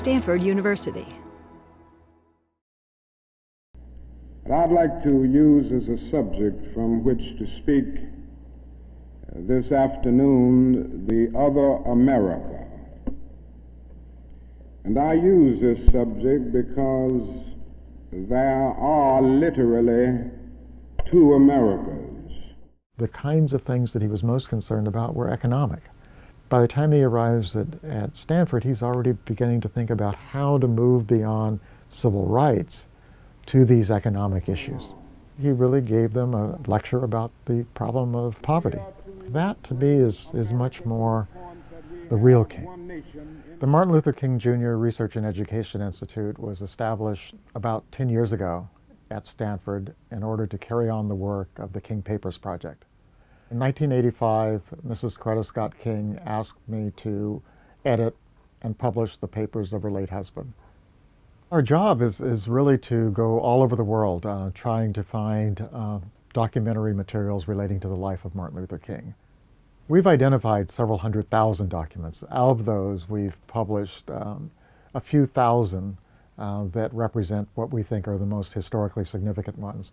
Stanford University. I'd like to use as a subject from which to speak uh, this afternoon the other America. And I use this subject because there are literally two Americas. The kinds of things that he was most concerned about were economic. By the time he arrives at, at Stanford, he's already beginning to think about how to move beyond civil rights to these economic issues. He really gave them a lecture about the problem of poverty. That, to me, is, is much more the real king. The Martin Luther King Jr. Research and Education Institute was established about 10 years ago at Stanford in order to carry on the work of the King Papers Project. In 1985, Mrs. Coretta Scott King asked me to edit and publish the papers of her late husband. Our job is, is really to go all over the world uh, trying to find uh, documentary materials relating to the life of Martin Luther King. We've identified several hundred thousand documents. Out of those, we've published um, a few thousand uh, that represent what we think are the most historically significant ones.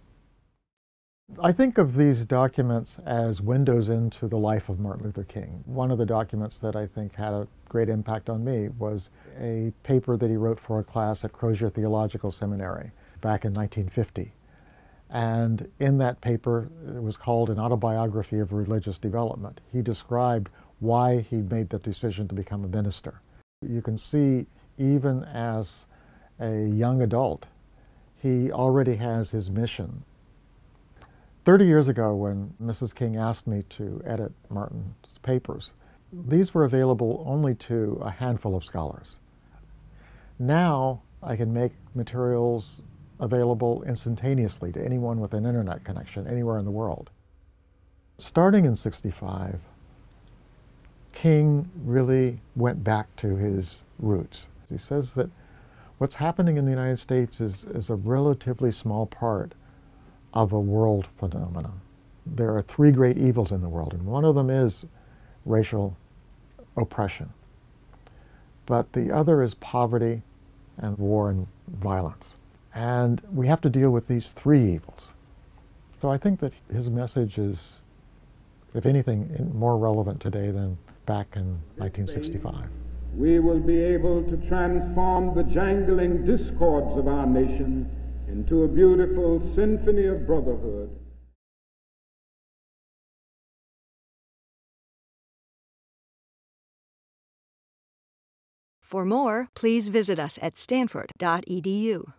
I think of these documents as windows into the life of Martin Luther King. One of the documents that I think had a great impact on me was a paper that he wrote for a class at Crozer Theological Seminary back in 1950. And in that paper, it was called An Autobiography of Religious Development. He described why he made the decision to become a minister. You can see, even as a young adult, he already has his mission. 30 years ago, when Mrs. King asked me to edit Martin's papers, these were available only to a handful of scholars. Now I can make materials available instantaneously to anyone with an internet connection anywhere in the world. Starting in 65, King really went back to his roots. He says that what's happening in the United States is, is a relatively small part of a world phenomenon. There are three great evils in the world, and one of them is racial oppression. But the other is poverty and war and violence. And we have to deal with these three evils. So I think that his message is, if anything, more relevant today than back in 1965 we will be able to transform the jangling discords of our nation into a beautiful symphony of brotherhood. For more, please visit us at stanford.edu.